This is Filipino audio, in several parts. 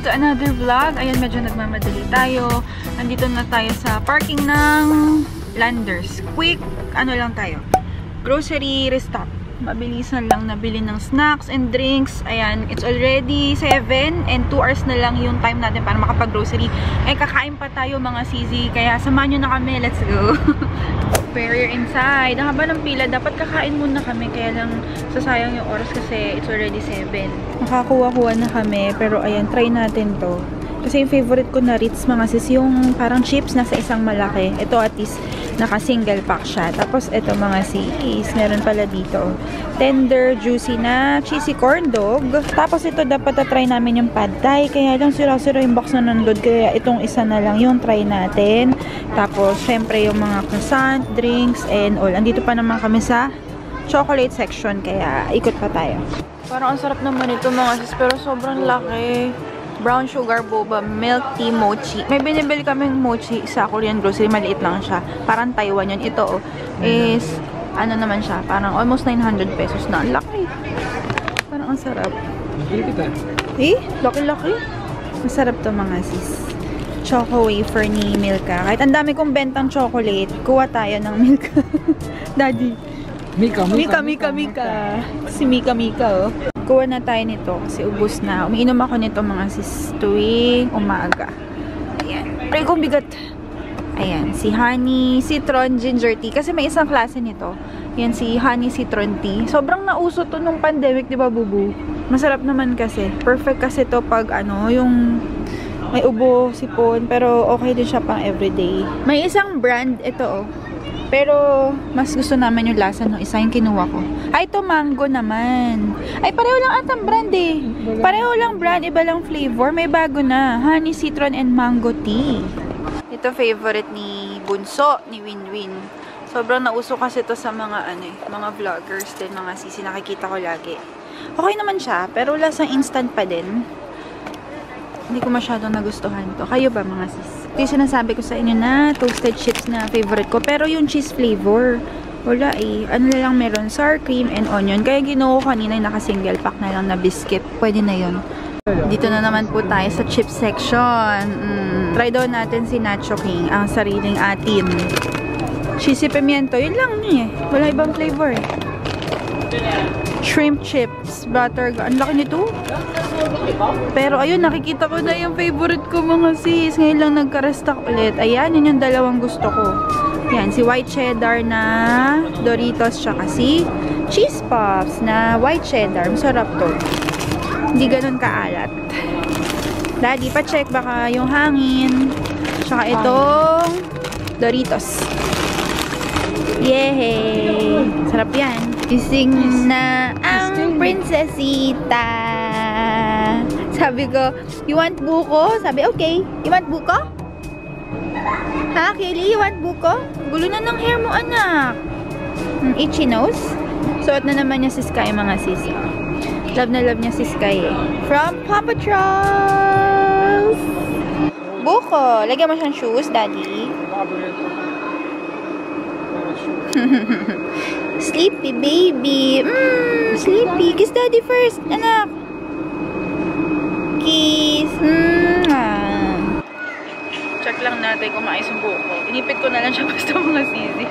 to another vlog. Ayan, medyo nagmamadali tayo. Nandito na tayo sa parking ng Landers. Quick, ano lang tayo. Grocery restock. Mabilisan lang nabili ng snacks and drinks. Ayan, it's already 7 and 2 hours na lang yung time natin para makapag-grocery. Eh, kakain pa tayo mga CZ. Kaya samahan nyo na kami. Let's go. Barrier inside. Ang haba ng pila. Dapat kakain muna kami. Kaya lang sasayang yung oras kasi it's already 7. Nakakuha-kuha na kami. Pero ayan, try natin to. Kasi yung favorite ko na Ritz mga sis, yung parang chips nasa isang malaki. Ito at least, naka-single pack siya. Tapos ito mga sis, meron pala dito. Tender, juicy na cheesy corn dog. Tapos ito dapat na-try namin yung pad thai. Kaya lang sira-sira yung box na nandun. Kaya itong isa na lang yung try natin. Tapos syempre yung mga croissant, drinks, and all. Andito pa naman kami sa chocolate section. Kaya ikot pa tayo. Parang ang sarap naman ito mga sis. Pero sobrang laki brown sugar boba, milk tea mochi. May binibili kaming mochi sa Korean grocery. Maliit lang siya. Parang Taiwan yun. Ito, oh, is, ano naman siya, parang almost 900 pesos na. Ang laki. Parang ang sarap. Eh, laki-laki. Masarap to mga sis. Choco wafer ni Milka. Kahit ang dami kong bentang chocolate, kuha tayo ng Milka. Daddy. Mika, Mika, Mika, Mika. Si Mika, Mika, oh. Kuha na tayo nito kasi ubus na. Umiinom ako nito mga sis tuwing umaga. Ayan. Pray kong bigat. Ayan. Si honey, citron, ginger tea. Kasi may isang klase nito. Yan si honey citron tea. Sobrang nauso to nung pandemic, di ba, bubu? Masarap naman kasi. Perfect kasi to pag ano, yung may ubo, sipon. Pero okay din siya pang everyday. May isang brand, ito oh. Pero, mas gusto naman yung lasa ng isa yung kinuha ko. Ay, ito mango naman. Ay, pareho lang atang brand eh. Pareho lang brand, iba lang flavor. May bago na. Honey, citron, and mango tea. Ito favorite ni Bunso, ni Winwin. Sobrang nauso kasi ito sa mga ano eh, mga vloggers din, mga sisi. Nakikita ko lagi. Okay naman siya, pero lasang instant pa din. Hindi ko masyadong nagustuhan to. Kayo ba mga sis? Ito yung sinasabi ko sa inyo na toasted chips na favorite ko. Pero yung cheese flavor, wala eh. Ano lang meron? Sour cream and onion. Kaya ginawa ko kanina yung naka-single pack na lang na biscuit. Pwede na yun. Dito na naman po tayo sa chip section. Mm. Try daw natin si Nacho King, ang sariling atin. Cheesy pimiento. Yun lang eh. Wala ibang flavor eh. Shrimp chips, butter. Ang laki nito. Pero ayun, nakikita ko na yung favorite ko mga sis. Ngayon lang nagka-restock ulit. Ayan, yun yung dalawang gusto ko. Yan, si white cheddar na Doritos, tsaka si cheese puffs na white cheddar. Masarap to. Hindi ganun kaalat. Daddy, pa-check baka yung hangin. Tsaka itong Doritos. Yehey! Sarap yan. Gising na ang prinsesita. Sabi ko, you want buko? Sabi, okay. You want buko? Ha, Kaylee? You want buko? Gulo na ng hair mo, anak. Hmm, itchy nose? Suot na naman niya si Sky, mga sis. Love na love niya si Sky eh. From Paw Patrol! Buko! Lagyan mo siyang shoes, daddy. sleepy baby. Mmm, sleepy. Kiss daddy first, anak. Kiss. Mm, ah. Check lang natin kung maayos yung buko. Inipit ko na lang siya basta mga sisi.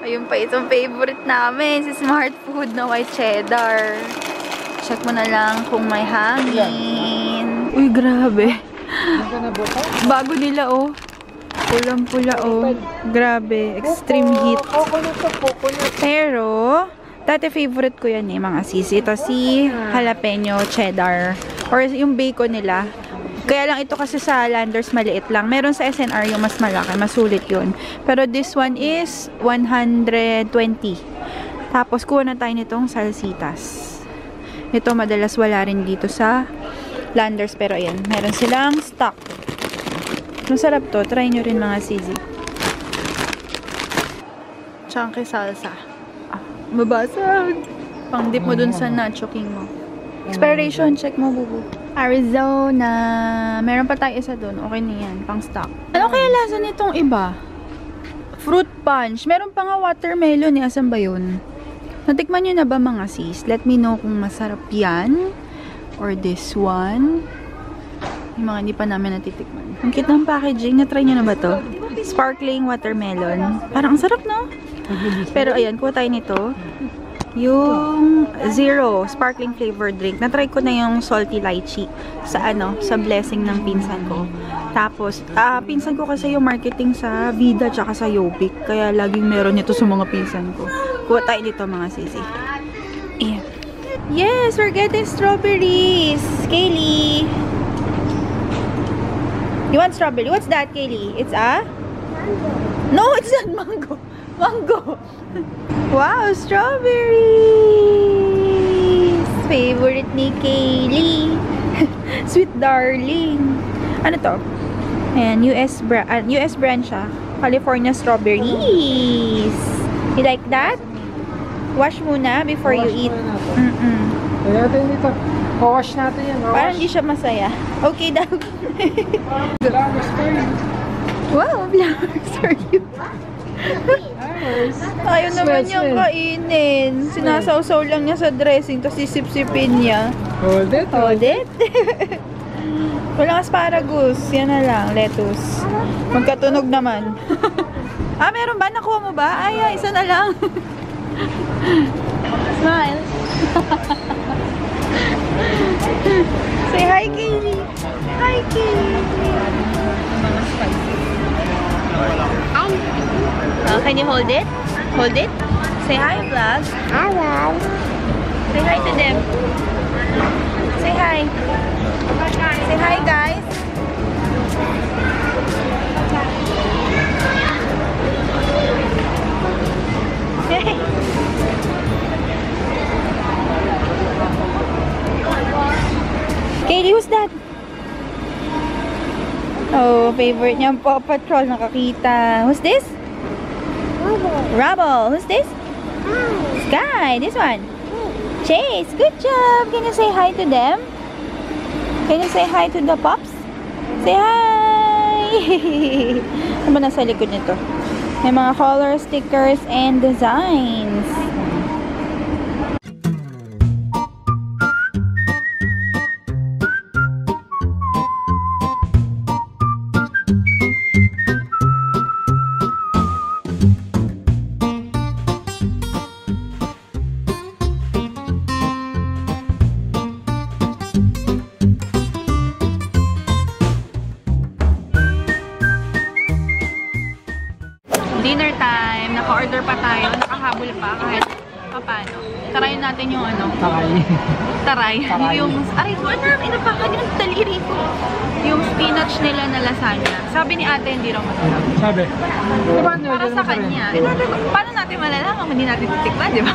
Ayun pa itong favorite namin, si Smart Food na white cheddar. Check mo na lang kung may hangin. Uy, grabe. Bago nila, oh. Pulang-pula, oh. Grabe. Extreme heat. Pero, dati favorite ko yan eh, mga sis. Ito si jalapeno cheddar. Or yung bacon nila. Kaya lang ito kasi sa Landers maliit lang. Meron sa SNR yung mas malaki. Masulit yun. Pero this one is 120. Tapos, kuha na tayo nitong salsitas. Ito madalas wala rin dito sa Landers. Pero ayan, meron silang stock. Masarap to. Try nyo rin mga sisi. Chunky salsa. Ah, mabasag. Pang dip mo dun sa nacho king mo. Expiration, check mo, bubu. Arizona. Meron pa tayo isa dun. Okay na yan. Pang stock. Ano kaya lasa nitong iba? Fruit punch. Meron pa nga watermelon eh. Asan ba yun? Natikman nyo na ba mga sis? Let me know kung masarap yan. Or this one. Yung mga hindi pa namin natitikman. Ang cute ng packaging. Na-try nyo na ba to? Sparkling watermelon. Parang ang sarap, no? Pero ayan, kuha tayo nito. Yung zero sparkling flavor drink. Na-try ko na yung salty lychee sa ano, sa blessing ng pinsan ko. Tapos, ah, pinsan ko kasi yung marketing sa Vida tsaka sa Yobik. Kaya laging meron nito sa mga pinsan ko. Kuha tayo nito mga sisi. Ayan. Yes, we're getting strawberries. Kaylee. You want strawberry? What's that, Kaylee? It's a? No, it's not mango. Mango. Wow, strawberries. Favorite ni Kaylee. Sweet darling. Ano to? Ayan, US, bra uh, US brand siya. California strawberries. You like that? Wash muna before you Wash eat. muna natin. Mm-mm. Kaya natin dito. Wawash natin yan. Wawash. Parang hindi siya masaya. Okay daw. Flowers for you. wow, flowers for you. Ayaw naman Smell, niyang smell. kainin. Sinasawsaw lang niya sa dressing, tapos sisip-sipin niya. Hold it. Hold it. Walang asparagus. Yan na lang, lettuce. Magkatunog naman. ah, meron ba? Nakuha mo ba? Ay, ay, isa na lang. Smile. Say hi, Kaylee. Hi. Mga spicy. Uh, can you hold it? Hold it? Say hi, vlog. Hello. Say hi to them. Say hi. Say hi, guys. Favorite niya ang Paw Patrol. Nakakita. Who's this? Rubble. Who's this? Sky. This one. Chase. Good job. Can you say hi to them? Can you say hi to the pups? Say hi! ano ba nasa likod nito? May mga color stickers and designs. Aray ko, ano, inapakan yung daliri ko. Yung spinach nila na lasagna. Sabi ni ate, hindi raw masarap. Sabi. Diba, no, Para sa kanya. Eh, paano natin malalaman kung hindi natin titikman, di ba?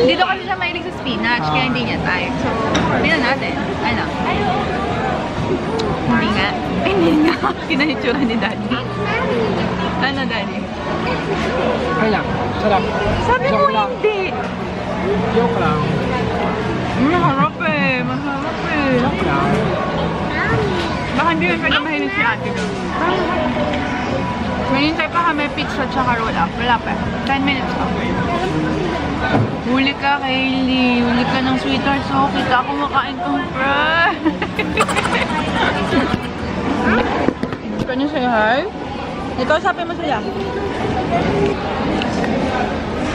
Dito kasi siya mahilig sa spinach, kaya hindi niya type. So, na natin. Ano? Hindi nga. Ay, hindi nga. Kinahitsura ni daddy. Ano, daddy? Ay lang. Sarap. Sabi mo hindi. Joke lang. Masarap eh. Masarap eh. Baka hindi rin pwede mahilig si ate doon. Manintay pa kami pizza tsaka roll up. Wala pa. 10 minutes pa. Huli ka, Kaylee. Huli ka ng sweetheart. So, kita ako makain tong fry. Can you say hi? Ikaw, sabi mo sila.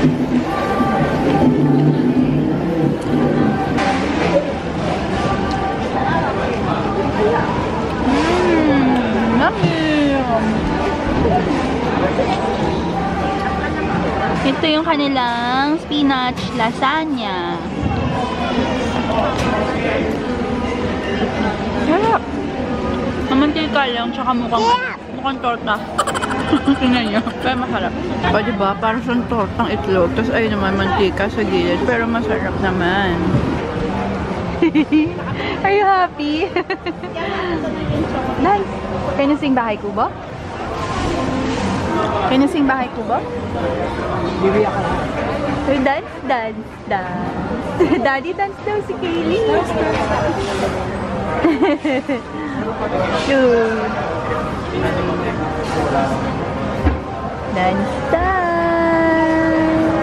Mmm, Ito yung kanilang spinach lasagna. Sarap! Mamantika lang, tsaka mukhang, mukhang torta. Tingnan nyo. Pero masarap. O, diba? Parang siyang tortang itlog. Tapos ayun naman, mantika sa gilid. Pero masarap naman. Are you happy? nice. Can you sing Bahay Kubo? Can you sing Bahay Kubo? Bibiyak ka lang. Dance, dance, dance. Daddy dance daw si Kaylee. Dance time.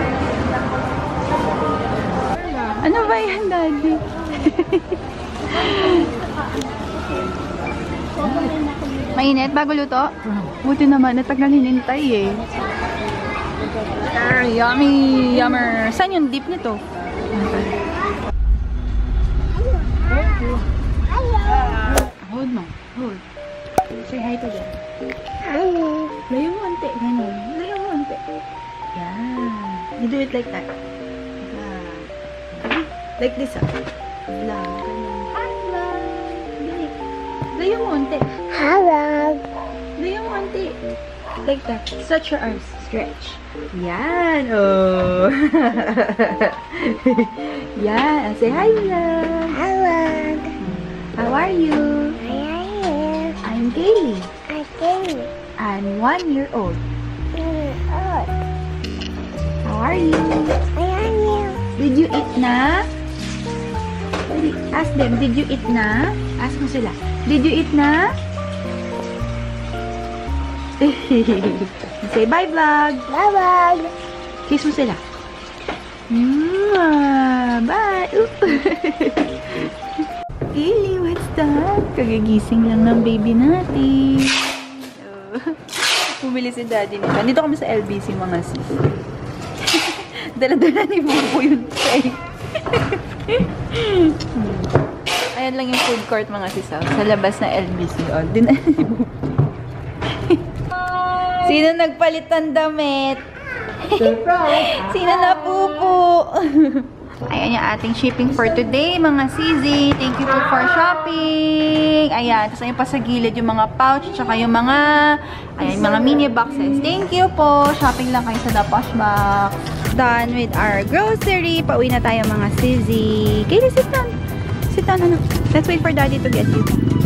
Ano ba yan, Daddy? Mainit bago luto? Buti naman, natagal hinintay eh. Ah, yummy! Yummer! Saan yung dip nito? Hold mo. Hold. Say hi to them. Layo mo ante. Ganun. Layo mo ante. Yeah. You do it like that. Yeah. Like this ah. Lang. Layo mo ante. Layo mo ante. Like that. Stretch your arms. Stretch. Yan. Oh. Yan. Say hi, lang. How are you? I'm Kaylee. I'm one year old. How are you? Did you eat na? Ask them, did you eat na? Ask mo sila. Did you eat na? Say bye vlog. Kiss mo sila. Mwah! Bye! Kaylee, what's that? Kagigising lang ng baby natin. Bumili si daddy nito. Nandito kami sa LBC mga sis. Dala-dala ni Bubu yung tray. Ayan lang yung food court mga sis. ah. Sa labas na LBC. Oh, din Sino nagpalit ng damit? Sino na pupo? Ayan yung ating shipping for today, mga CZ. Thank you po for shopping. Ayan, tapos ayun pa sa gilid yung mga pouch, tsaka yung mga, ayan, mga mini boxes. Thank you po. Shopping lang kayo sa The Posh Box. Done with our grocery. Pauwi na tayo mga CZ. Sit down. Sit down, ano. Let's wait for daddy to get you.